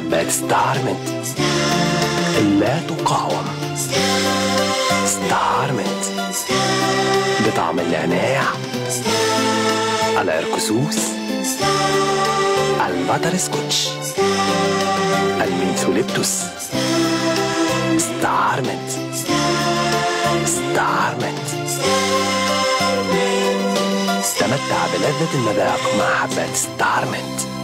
حبات ستارمنت لا تقاوم. ستارمنت بطعم النعناع. العرقسوس. ال butterscotch ال mentholyptus ستارمنت ستارمنت تمتع بلذة المذاق مع حبات ستارمنت